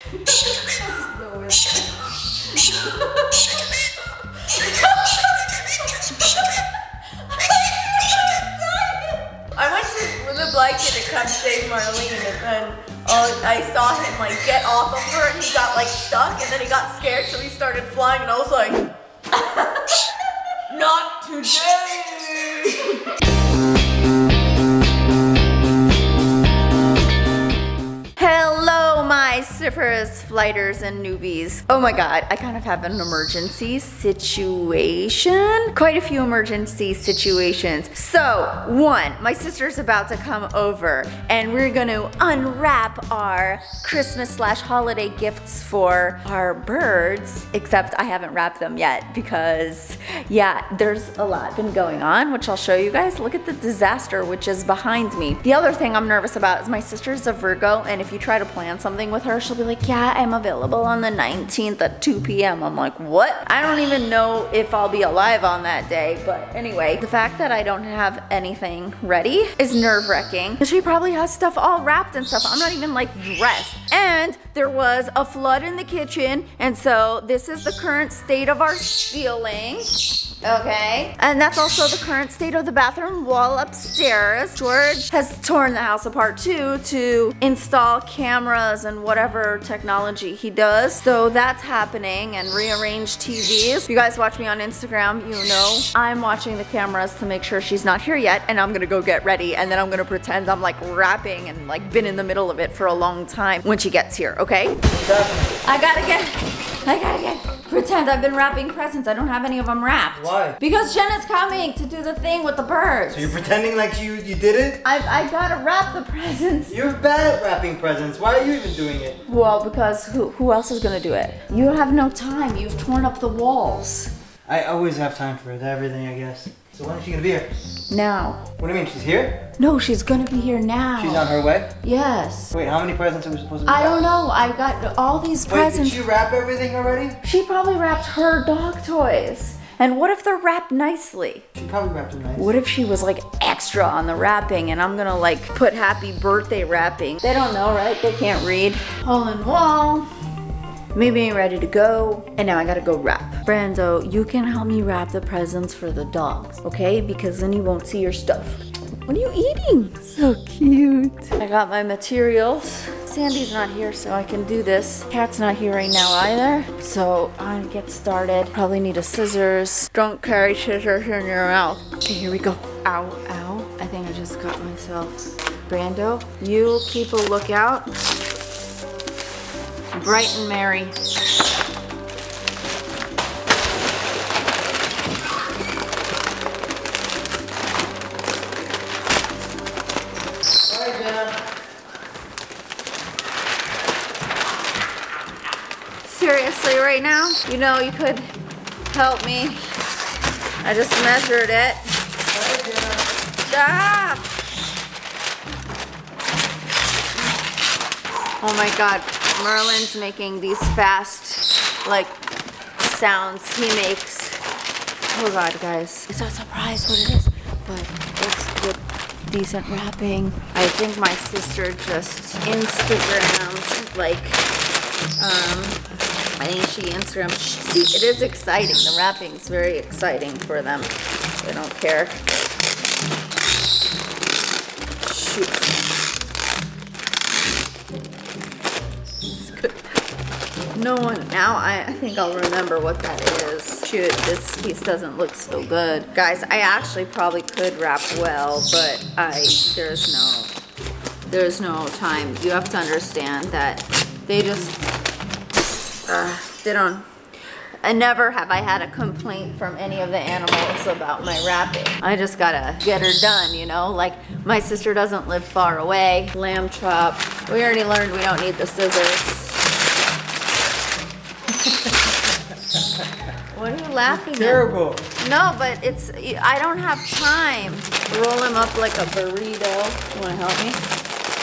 I went to come save Marlene, and then uh, I saw him like get off of her, and he got like stuck, and then he got scared, so he started flying, and I was like, not today. My sippers, flighters, and newbies. Oh my god, I kind of have an emergency situation. Quite a few emergency situations. So, one, my sister's about to come over, and we're gonna unwrap our Christmas slash holiday gifts for our birds, except I haven't wrapped them yet because, yeah, there's a lot been going on, which I'll show you guys. Look at the disaster which is behind me. The other thing I'm nervous about is my sister's a Virgo, and if you try to plan something with her, she'll be like, yeah, I'm available on the 19th at 2 p.m. I'm like, what? I don't even know if I'll be alive on that day. But anyway, the fact that I don't have anything ready is nerve wracking. She probably has stuff all wrapped and stuff. I'm not even like dressed. And there was a flood in the kitchen. And so this is the current state of our ceiling. Okay. And that's also the current state of the bathroom wall upstairs. George has torn the house apart too to install cameras and whatever technology he does. So that's happening and rearrange TVs. You guys watch me on Instagram, you know I'm watching the cameras to make sure she's not here yet and I'm gonna go get ready and then I'm gonna pretend I'm like rapping and like been in the middle of it for a long time when she gets here, okay? I gotta get, I gotta get, pretend I've been wrapping presents. I don't have any of them wrapped. Why? Because Genna's coming to do the thing with the birds. So you're pretending like you you did it? I've, I gotta wrap the presents. You're bad at wrapping presents. Why are you even doing it? Well, because who, who else is gonna do it? You have no time. You've torn up the walls. I always have time for everything, I guess. So when is she gonna be here? Now. What do you mean? She's here? No, she's gonna be here now. She's on her way? Yes. Wait, how many presents are we supposed to be I don't know. I got all these Wait, presents. did she wrap everything already? She probably wrapped her dog toys. And what if they're wrapped nicely? She probably wrapped them nice. What if she was like extra on the wrapping and I'm gonna like put happy birthday wrapping? They don't know, right? They can't read. Hole in wall. Me being ready to go. And now I gotta go wrap. Brando, you can help me wrap the presents for the dogs, okay? Because then you won't see your stuff. What are you eating? So cute. I got my materials. Sandy's not here, so I can do this. Cat's not here right now either. So I get started. Probably need a scissors. Don't carry scissors in your mouth. Okay, here we go. Ow, ow. I think I just got myself. Brando, you keep a lookout. Bright and merry. Seriously, right now? You know, you could help me. I just measured it. Stop! Oh my god, Merlin's making these fast, like, sounds he makes. Oh god, guys. It's a surprise what it is, but it's good, decent wrapping. I think my sister just Instagrammed, like, um, I think she Instagram. See, it is exciting. The wrapping's very exciting for them. They don't care. Shoot. No one. Now I, I think I'll remember what that is. Shoot, this piece doesn't look so good. Guys, I actually probably could wrap well, but I there's no there's no time. You have to understand that they just uh, they don't. And never have I had a complaint from any of the animals about my wrapping. I just gotta get her done, you know? Like, my sister doesn't live far away. Lamb chop. We already learned we don't need the scissors. what are you laughing at? Terrible. No, but it's, I don't have time. Roll them up like a burrito. You wanna help me?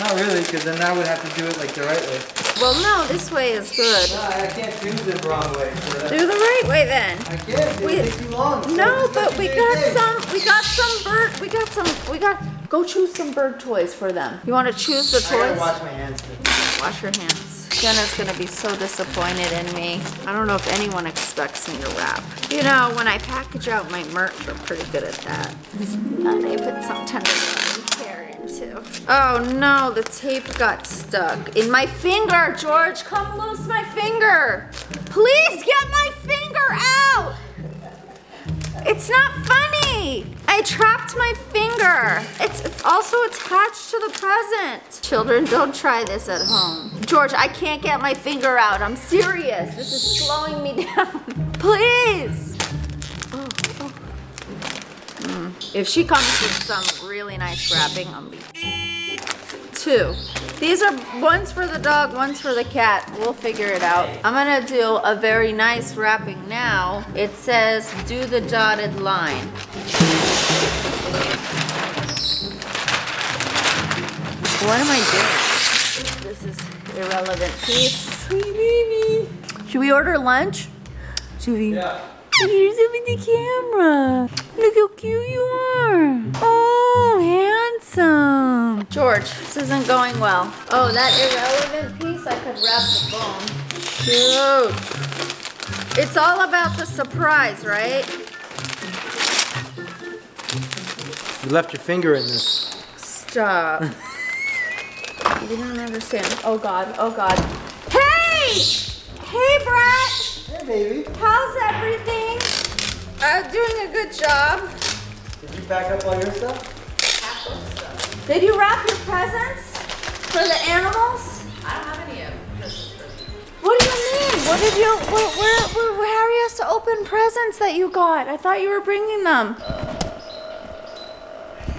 Not really, because then I would have to do it like the right way. Well, no, this way is good. No, I can't do the wrong way. For that. Do the right way then. I can't. It We- takes too long. So No, but we got thing. some, we got some bird, we got some, we got, go choose some bird toys for them. You wanna choose the toys? I gotta wash my hands. Wash your hands. Genna's gonna be so disappointed in me. I don't know if anyone expects me to wrap. You know, when I package out my merch, I'm pretty good at that. And I put some tenderloin care into. Oh no, the tape got stuck in my finger. George, come loose my finger. Please get my finger out. It's not funny. I trapped my finger. It's, it's also attached to the present. Children, don't try this at home. George, I can't get my finger out. I'm serious. This is slowing me down. Please. Oh, oh. Mm. If she comes with some really nice wrapping, be two. These are one's for the dog, one's for the cat. We'll figure it out. I'm gonna do a very nice wrapping now. It says do the dotted line. What am I doing? This is irrelevant piece. Sweet baby. Should we order lunch? Should we? Yeah. Here's with the camera. Look how cute you are. Oh, handsome. George, this isn't going well. Oh, that irrelevant piece, I could wrap the bone. Cute. It's all about the surprise, right? You left your finger in this. Stop. you didn't understand. Oh God, oh God. Hey! Hey, Brett! Hey, baby. How's everything? Uh, doing a good job. Did you pack up all your stuff? Did you wrap your presents for the animals? I don't have any of Christmas presents. What do you mean? What did you? Where, where, where, where Harry has to open presents that you got? I thought you were bringing them.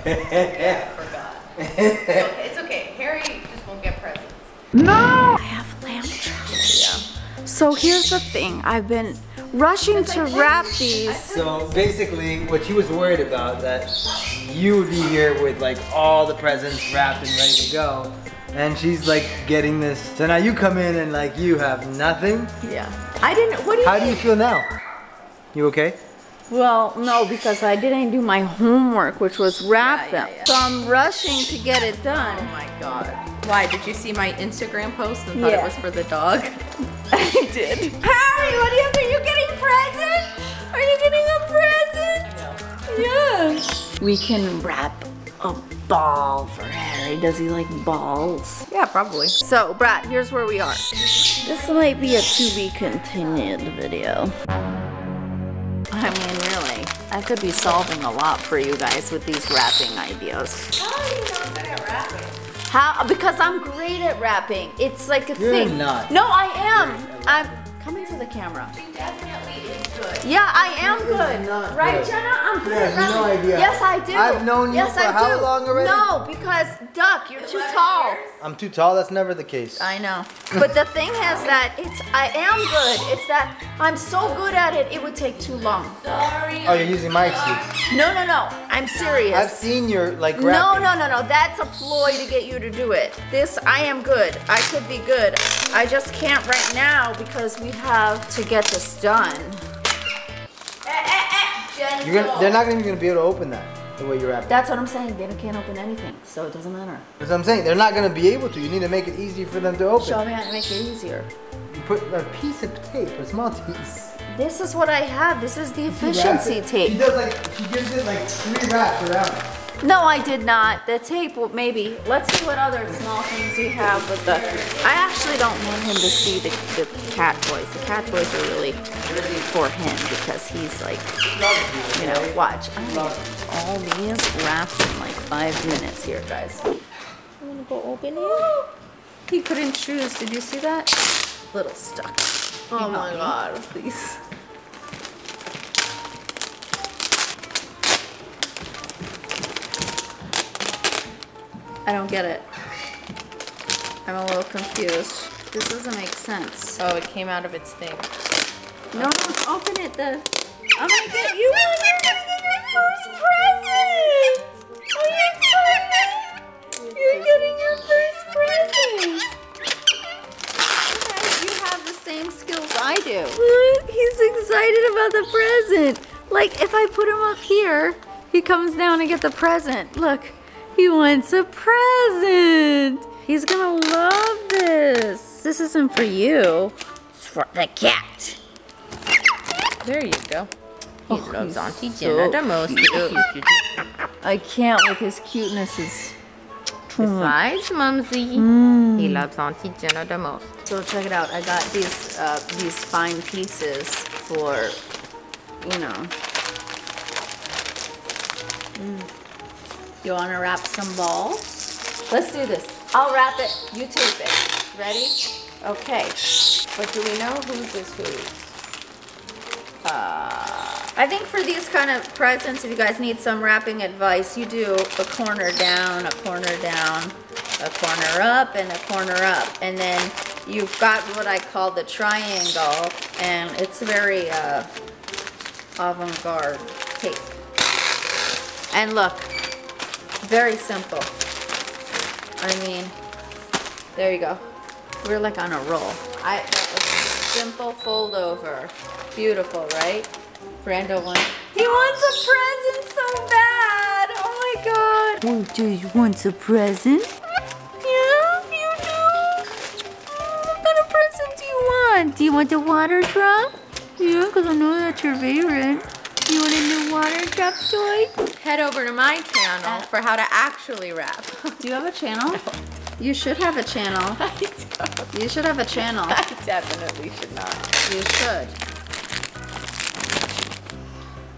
I forgot. it's okay. Harry just won't get presents. No! I have lamb chops. So here's the thing. I've been rushing to wrap these. So basically, what she was worried about that you would be here with like all the presents wrapped and ready to go, and she's like getting this. So now you come in and like you have nothing. Yeah. I didn't. What do you? How do you feel now? You okay? Well, no, because I didn't do my homework, which was wrap Yeah, yeah, them. yeah. So I'm rushing to get it done. Oh my god. Why? Did you see my Instagram post and thought Yeah. it was for the dog? I did. Harry, what do you think? Are you getting present? Are you getting a present? Yes. We can wrap a ball for Harry. Does he like balls? Yeah, probably. So, Brad, here's where we are. This might be a to be continued video. I mean, really, I could be solving a lot for you guys with these wrapping ideas. How do you know good at rapping? How? Because I'm great at rapping. It's like a You're thing. not. No, I am. I'm coming into the camera. She definitely is good. Yeah, I am good. not right, good. Genna? I'm good You at have no idea. Yes, I do. I've known you yes, for I how do. long already? No, because Duck, you're too tall. years. I'm too tall. That's never the case. I know. But the thing is that it's I am good. It's that I'm so good at it, it would take too long. Sorry. Oh, you're using my excuse. No, no, no. I'm serious. I've seen your like No, rapping. no, no, no. That's a ploy to get you to do it. This, I am good. I could be good. I just can't right now because we have to get this done. Eh, eh, eh. You're gonna, they're not even gonna be able to open that the way you're rapping. That's what I'm saying. They can't open anything, so it doesn't matter. That's what I'm saying. They're not gonna be able to. You need to make it easy for them to open. Show me how to make it easier. You put a piece of tape, a small piece. This is what I have. This is the efficiency wraps it- She tape. does like she gives it like three wraps around. It. No, I did not. The tape, will maybe. Let's see what other small things we have with the. I actually don't want him to see the, the cat toys. The cat toys are really for him because he's like, you know, watch. I have all these wrapped in like five minutes here, guys. I'm gonna go open it. He couldn't choose. Did you see that? Little stuck. Oh my god, please. I don't get it. I'm a little confused. This doesn't make sense. Oh, it came out of its thing. No, don't open it. The I'm gonna get you. You're gonna get your first present. Are you excited? You're getting your first present. Okay, you have the same skills I do. Look, he's excited about the present. Like if I put him up here, he comes down and get the present. Look, he wants a present. He's gonna love this. this isn't for you. It's for the cat. There you go. He Oh, loves he's Auntie so Genna the most. cute. I can't with his cuteness is Besides Mumsy, he loves Auntie Genna the most. So check it out. I got these uh, these fine pieces for, you know. Mm. You want to wrap some balls? Let's do this. I'll wrap it. You tape it. Ready? Okay. But do we know whose is whose? I think for these kind of presents, if you guys need some wrapping advice, you do a corner down, a corner down, a corner up, and a corner up. And then you've got what I call the triangle, and it's very uh, avant-garde tape. And look, very simple. I mean, there you go. We're like on a roll. I simple fold over. Beautiful, right? Brando wants. He wants a present so bad. Oh my god. Oh, do you want a present? Yeah, you do. What kind of present do you want? Do you want the water drop? Yeah, because I know that's your favorite. You want a new water drop toy? Head over to my channel for how to actually wrap. Do you have a channel? You should have a channel. I don't. You should have a channel. I definitely should not. You should.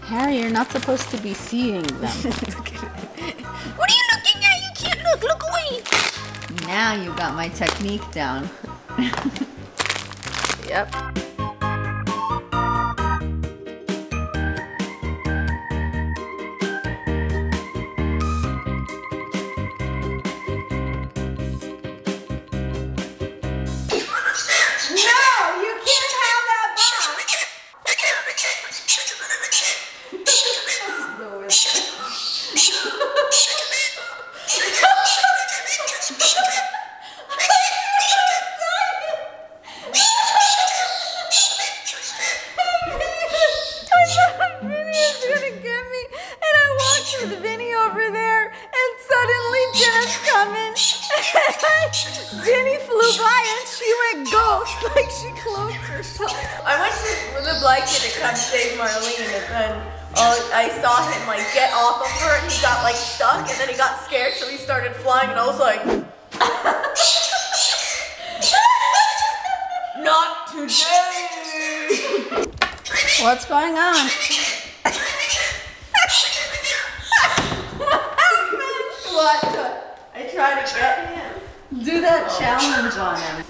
Harry, you're not supposed to be seeing them. What are you looking at? You can't look. Look away. now you got my technique down. Yep. No, ghost, like she cloaked herself. I went to the blanket to come save Marlene, and then uh, I saw him like get off of her, and he got like stuck, and then he got scared, so he started flying, and I was like, "Not today!" What's going on? What? I tried to get him. Do that challenge on him.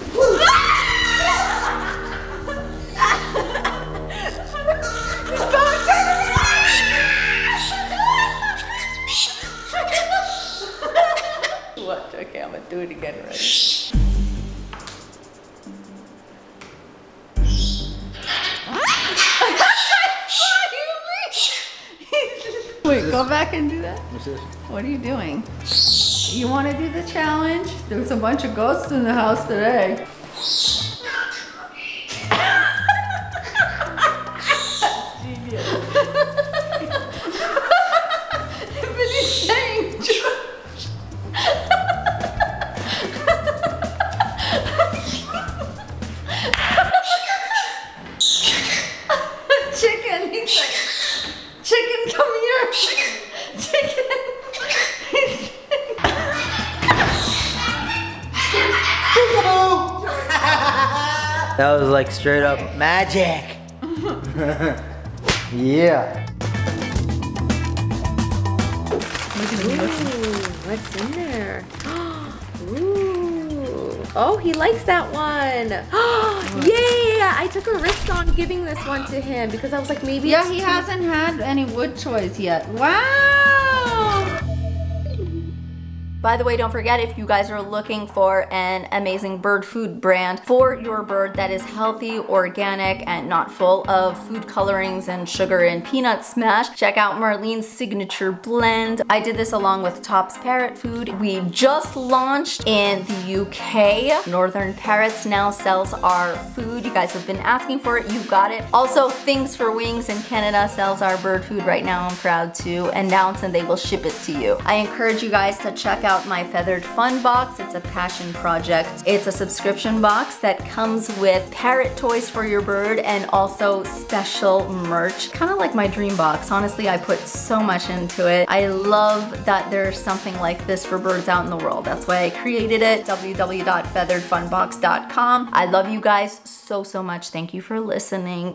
What? Okay, I'm gonna do it again. Ready? Wait, go back and do that. What's this? What are you doing? You want to do the challenge? There's a bunch of ghosts in the house today. That was like straight up magic. yeah. Ooh, what's in there? Ooh. Oh, he likes that one. yeah, I took a risk on giving this one to him because I was like, maybe. Yeah, it's he too- hasn't had any wood toys yet. Wow! By the way, don't forget if you guys are looking for an amazing bird food brand for your bird that is healthy, organic, and not full of food colorings and sugar and peanut smash, check out Marlene's signature blend. I did this along with Tops Parrot Food. We just launched in the UK. Northern Parrots now sells our food. You guys have been asking for it. You got it. Also, Things for Wings in Canada sells our bird food right now. I'm proud to announce and they will ship it to you. I encourage you guys to check out out my Feathered Fun box. It's a passion project. It's a subscription box that comes with parrot toys for your bird and also special merch. Kind of like my dream box. Honestly, I put so much into it. I love that there's something like this for birds out in the world. That's why I created it. www.featheredfunbox.com. I love you guys so, so much. Thank you for listening.